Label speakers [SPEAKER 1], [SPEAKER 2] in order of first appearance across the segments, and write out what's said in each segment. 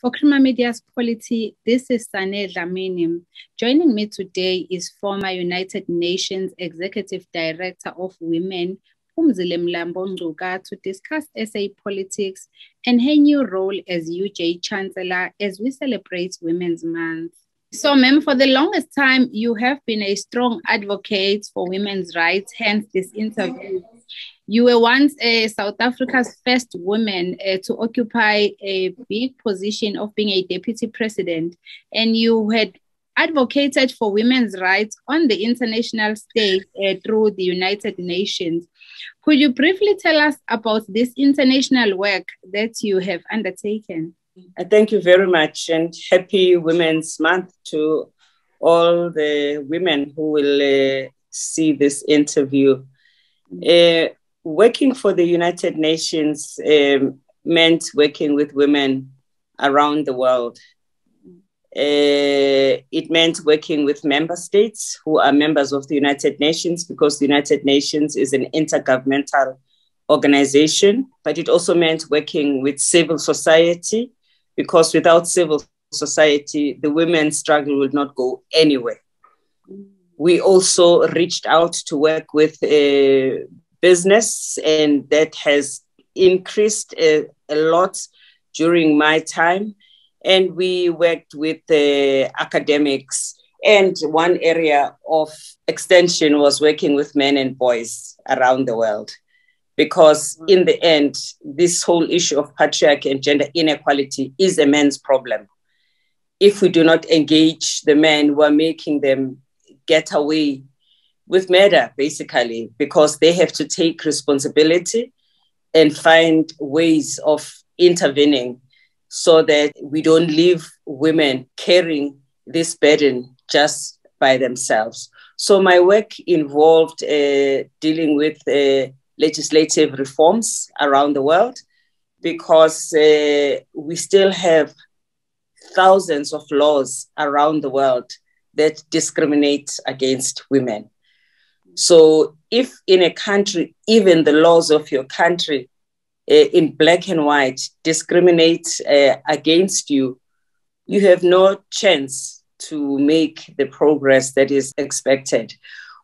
[SPEAKER 1] For Creamer Media's Polity, this is Sane Dlamini. Joining me today is former United Nations Executive Director of Women, Phumzile Mlambo to discuss SA politics and her new role as UJ Chancellor as we celebrate Women's Month. So, ma'am, for the longest time, you have been a strong advocate for women's rights, hence this interview. You were once uh, South Africa's first woman uh, to occupy a big position of being a deputy president, and you had advocated for women's rights on the international stage uh, through the United Nations. Could you briefly tell us about this international work that you have undertaken?
[SPEAKER 2] Uh, thank you very much, and happy Women's Month to all the women who will uh, see this interview. Uh, working for the United Nations um, meant working with women around the world. Uh, it meant working with member states who are members of the United Nations because the United Nations is an intergovernmental organization, but it also meant working with civil society because without civil society, the women's struggle will not go anywhere. We also reached out to work with uh, business, and that has increased a, a lot during my time. And we worked with the academics. And one area of extension was working with men and boys around the world. Because in the end, this whole issue of patriarchy and gender inequality is a man's problem. If we do not engage the men we're making them get away with murder, basically, because they have to take responsibility and find ways of intervening so that we don't leave women carrying this burden just by themselves. So, my work involved uh, dealing with uh, legislative reforms around the world because uh, we still have thousands of laws around the world that discriminate against women. So, if in a country, even the laws of your country uh, in black and white discriminate uh, against you, you have no chance to make the progress that is expected.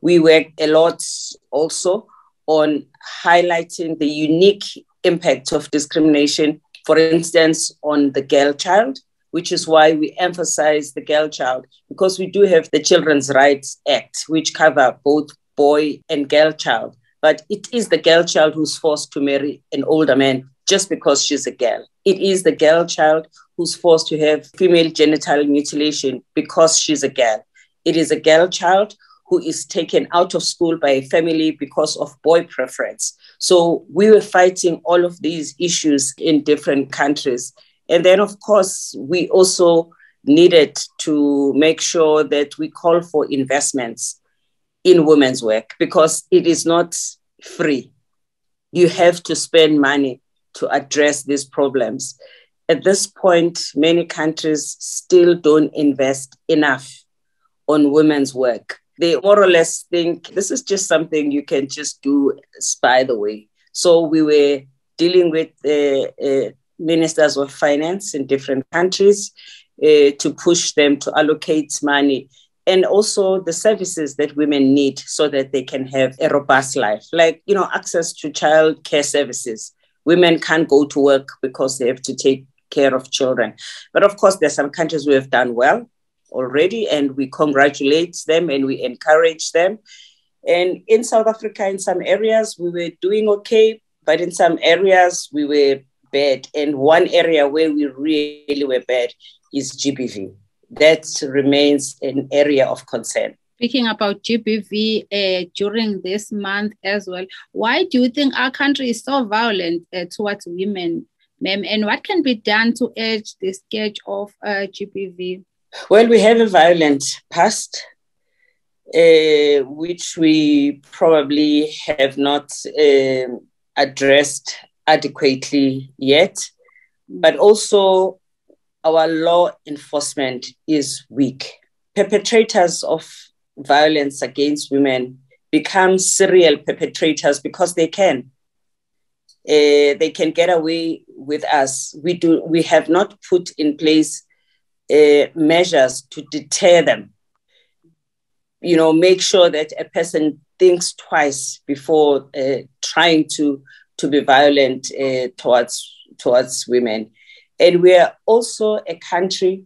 [SPEAKER 2] We work a lot also on highlighting the unique impact of discrimination, for instance, on the girl child, which is why we emphasize the girl child, because we do have the Children's Rights Act, which cover both boy and girl child, but it is the girl child who's forced to marry an older man just because she's a girl. It is the girl child who's forced to have female genital mutilation because she's a girl. It is a girl child who is taken out of school by a family because of boy preference. So we were fighting all of these issues in different countries. And then, of course, we also needed to make sure that we call for investments in women's work because it is not free. You have to spend money to address these problems. At this point, many countries still don't invest enough on women's work. They more or less think this is just something you can just do by the way. So we were dealing with uh, uh, ministers of finance in different countries uh, to push them to allocate money and also the services that women need so that they can have a robust life. Like you know access to child care services. Women can't go to work because they have to take care of children. But of course there's some countries who have done well already and we congratulate them and we encourage them. And in south africa in some areas we were doing okay but in some areas we were bad. And one area where we really were bad is gbv that remains an area of concern.
[SPEAKER 1] Speaking about GBV uh, during this month as well, why do you think our country is so violent uh, towards women, ma'am? And what can be done to edge the scourge of uh, GBV?
[SPEAKER 2] Well, we have a violent past, uh, which we probably have not um, addressed adequately yet, but also our law enforcement is weak. Perpetrators of violence against women become serial perpetrators because they can. uh, they can get away with us. We do. We have not put in place uh, measures to deter them. You know, make sure that a person thinks twice before uh, trying to to be violent uh, towards towards women. And we are also a country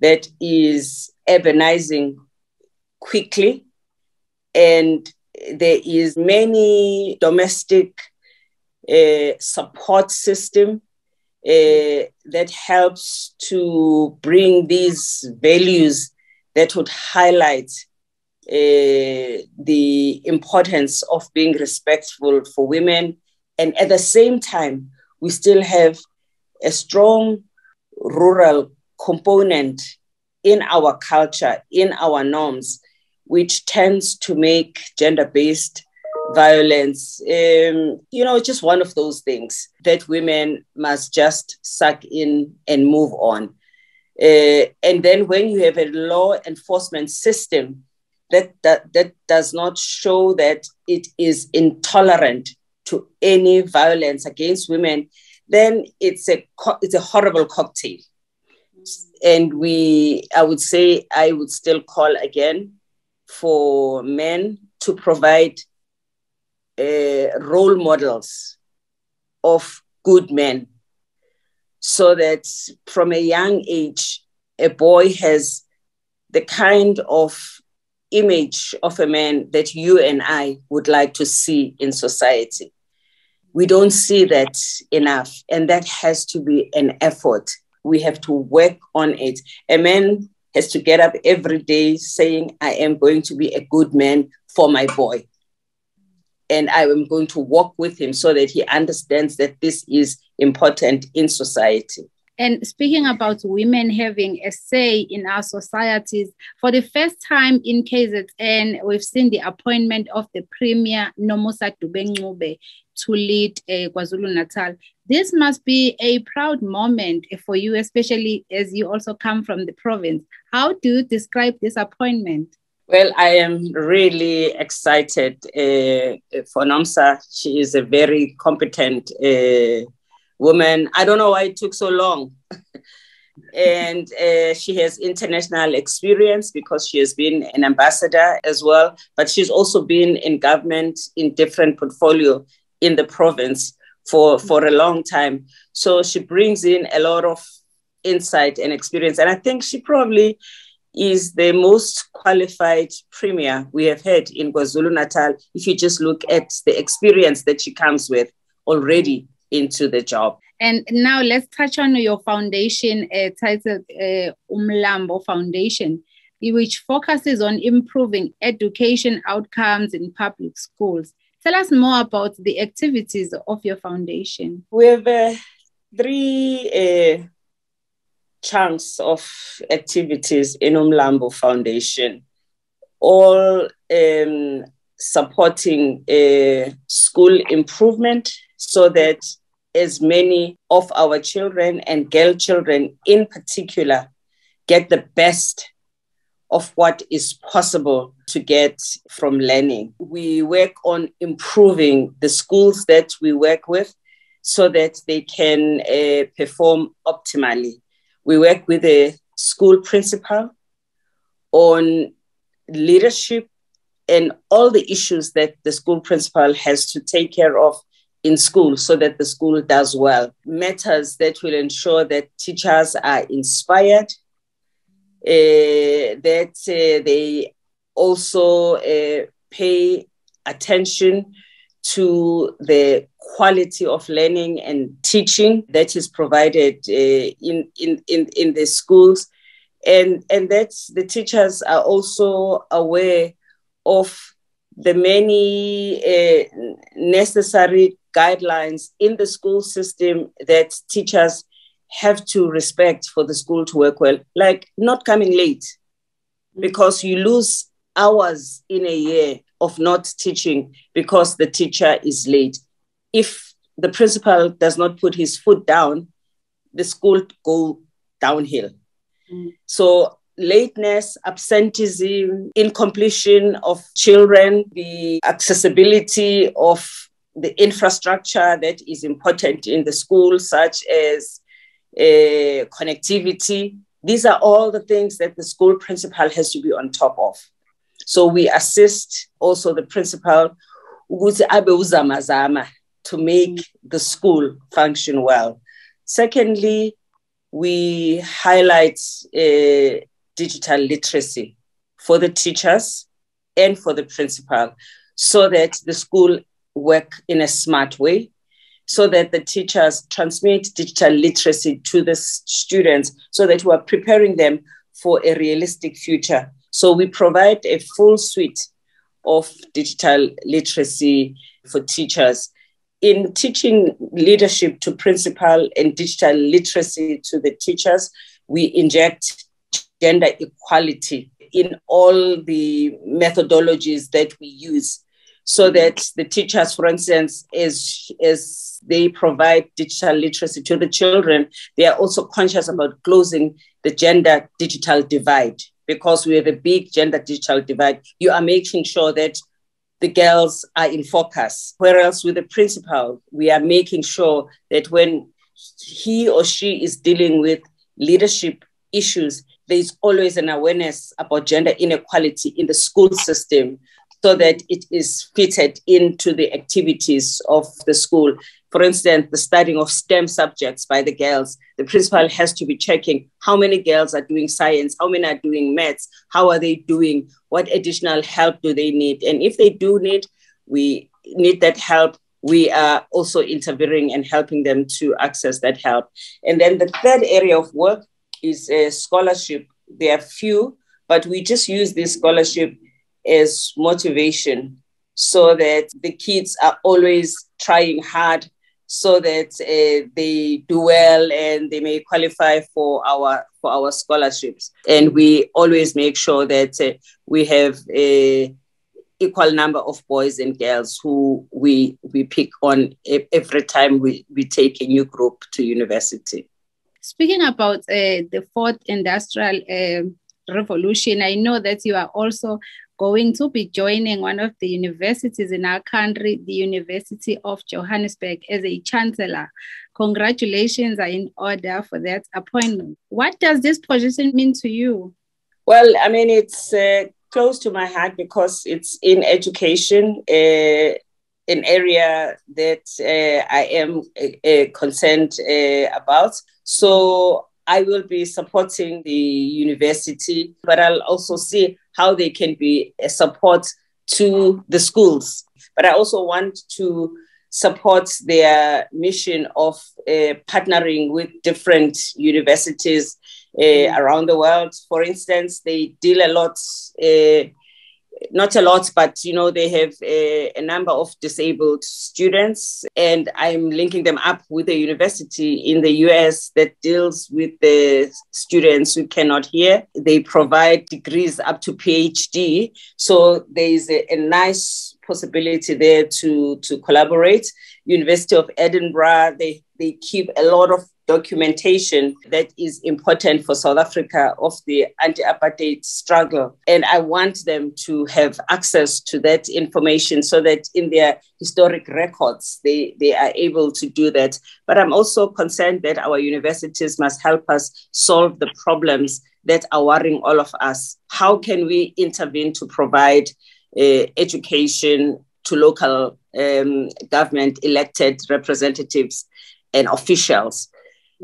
[SPEAKER 2] that is urbanizing quickly, and there is many domestic uh, support system uh, that helps to bring these values that would highlight uh, the importance of being respectful for women. And at the same time, we still have a strong rural component in our culture, in our norms, which tends to make gender based violence, um, you know, just one of those things that women must just suck in and move on. Uh, and then when you have a law enforcement system that, that, that does not show that it is intolerant to any violence against women, then it's a, it's a horrible cocktail. And we, I would say, I would still call again for men to provide uh, role models of good men so that from a young age, a boy has the kind of image of a man that you and I would like to see in society. We don't see that enough, and that has to be an effort. We have to work on it. A man has to get up every day saying, I am going to be a good man for my boy and I am going to walk with him so that he understands that this is important in society.
[SPEAKER 1] And speaking about women having a say in our societies, for the first time in KZN, we've seen the appointment of the Premier Nomusa Dube to lead uh, KwaZulu Natal. This must be a proud moment for you, especially as you also come from the province. How do you describe this appointment?
[SPEAKER 2] Well, I am really excited uh, for Nomsa. She is a very competent uh, woman. I don't know why it took so long. and uh, she has international experience because she has been an ambassador as well, but she's also been in government in different portfolio in the province for, for a long time. So she brings in a lot of insight and experience. And I think she probably is the most qualified premier we have had in KwaZulu Natal. If you just look at the experience that she comes with already into the job.
[SPEAKER 1] And now let's touch on your foundation uh, titled uh, Umlambo Foundation, which focuses on improving education outcomes in public schools. Tell us more about the activities of your foundation.
[SPEAKER 2] We have uh, three uh, chunks of activities in Umlambo Foundation, all um, supporting uh, school improvement so that as many of our children and girl children in particular get the best of what is possible to get from learning. We work on improving the schools that we work with so that they can uh, perform optimally. We work with a school principal on leadership and all the issues that the school principal has to take care of in school so that the school does well. Matters that will ensure that teachers are inspired, uh, that uh, they also uh, pay attention to the quality of learning and teaching that is provided uh, in, in, in, in the schools. And, and that the teachers are also aware of the many uh, necessary guidelines in the school system that teachers have to respect for the school to work well, like not coming late because you lose hours in a year of not teaching because the teacher is late. If the principal does not put his foot down, the school go downhill. Mm. So lateness, absenteeism, incompletion of children, the accessibility of the infrastructure that is important in the school, such as uh, connectivity. These are all the things that the school principal has to be on top of. So we assist also the principal to make the school function well. Secondly, we highlight uh, digital literacy for the teachers and for the principal so that the school work in a smart way so that the teachers transmit digital literacy to the students so that we are preparing them for a realistic future. So we provide a full suite of digital literacy for teachers. In teaching leadership to principal and digital literacy to the teachers we inject gender equality in all the methodologies that we use so that the teachers, for instance, as, as they provide digital literacy to the children, they are also conscious about closing the gender digital divide because we have a big gender digital divide. You are making sure that the girls are in focus. Whereas with the principal, we are making sure that when he or she is dealing with leadership issues, there's always an awareness about gender inequality in the school system so that it is fitted into the activities of the school. For instance, the studying of STEM subjects by the girls, the principal has to be checking how many girls are doing science, how many are doing maths, how are they doing, what additional help do they need. And if they do need, we need that help. We are also intervening and helping them to access that help. And then the third area of work is a scholarship. There are few, but we just use this scholarship as motivation so that the kids are always trying hard so that uh, they do well and they may qualify for our for our scholarships. And we always make sure that uh, we have a equal number of boys and girls who we we pick on every time we, we take a new group to university.
[SPEAKER 1] Speaking about uh, the fourth industrial uh, revolution, I know that you are also going to be joining one of the universities in our country, the University of Johannesburg, as a chancellor. Congratulations are in order for that appointment. What does this position mean to you?
[SPEAKER 2] Well, I mean, it's uh, close to my heart because it's in education. Uh, an area that uh, I am uh, uh concerned uh, about. So I will be supporting the university, but I'll also see how they can be a support to the schools. But I also want to support their mission of uh, partnering with different universities uh, around the world. For instance, they deal a lot uh, not a lot, but you know, they have a, a, number of disabled students, and I'm linking them up with a university in the US that deals with the students who cannot hear. They provide degrees up to PhD. So there is a, a nice possibility there to, to collaborate. University of Edinburgh, they, they keep a lot of documentation that is important for South Africa of the anti apartheid struggle. And I want them to have access to that information so that in their historic records, they, they are able to do that. But I'm also concerned that our universities must help us solve the problems that are worrying all of us. How can we intervene to provide uh, education to local um, government elected representatives and officials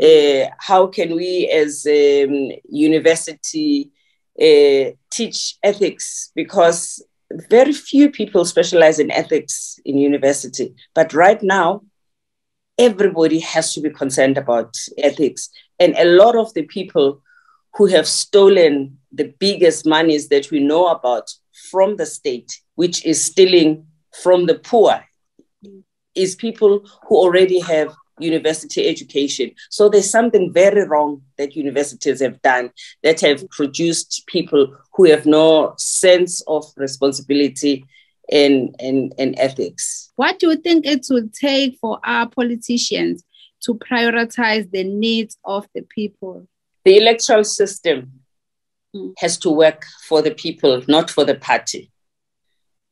[SPEAKER 2] uh, how can we as um, university uh, teach ethics? Because very few people specialize in ethics in university. But right now everybody has to be concerned about ethics. And a lot of the people who have stolen the biggest monies that we know about from the state which is stealing from the poor is people who already have university education. So there's something very wrong that universities have done that have produced people who have no sense of responsibility and, and, and ethics.
[SPEAKER 1] What do you think it would take for our politicians to prioritize the needs of the people?
[SPEAKER 2] The electoral system mm. has to work for the people, not for the party.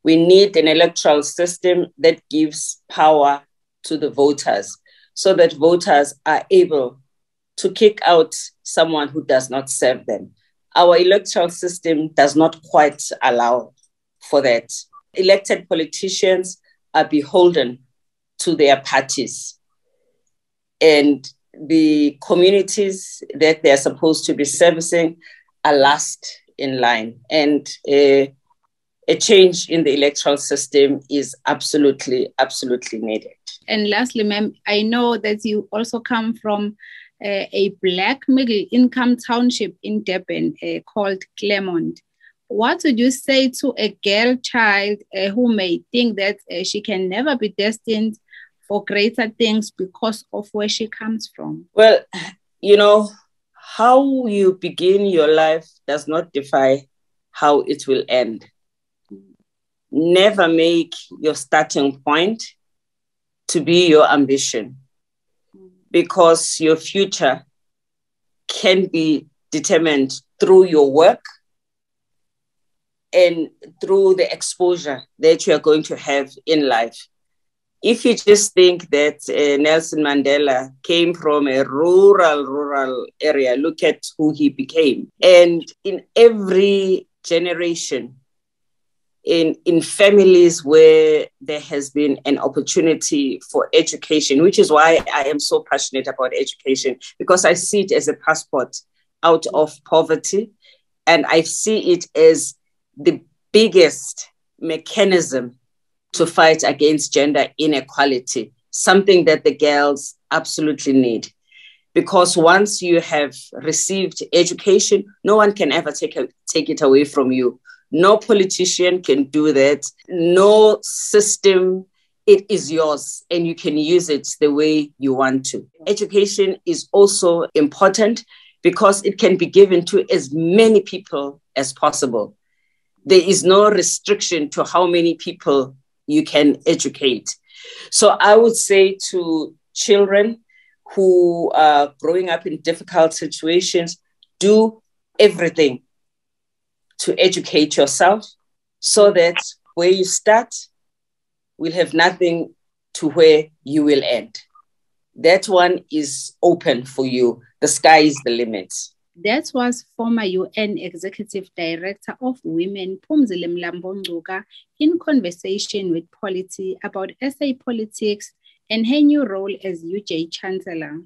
[SPEAKER 2] We need an electoral system that gives power to the voters so that voters are able to kick out someone who does not serve them. Our electoral system does not quite allow for that. Elected politicians are beholden to their parties. And the communities that they're supposed to be servicing are last in line. And uh, a change in the electoral system is absolutely, absolutely needed.
[SPEAKER 1] And lastly, ma'am, I know that you also come from uh, a black middle income township in Durban uh, called Clermont. What would you say to a girl child uh, who may think that uh, she can never be destined for greater things because of where she comes from?
[SPEAKER 2] Well, you know, how you begin your life does not define how it will end. Never make your starting point to be your ambition because your future can be determined through your work and through the exposure that you are going to have in life. If you just think that uh, Nelson Mandela came from a rural, rural area, look at who he became. And in every generation, in, in families where there has been an opportunity for education, which is why I am so passionate about education, because I see it as a passport out of poverty. And I see it as the biggest mechanism to fight against gender inequality, something that the girls absolutely need. Because once you have received education, no one can ever take, take it away from you. No politician can do that. No system. It is yours and you can use it the way you want to. Education is also important because it can be given to as many people as possible. There is no restriction to how many people you can educate. So I would say to children who are growing up in difficult situations, do everything to educate yourself so that where you start will have nothing to where you will end. That one is open for you. The sky is the limit.
[SPEAKER 1] That was former UN Executive Director of Women, Phumzile Mlambo in conversation with Polity about SA politics and her new role as UJ Chancellor.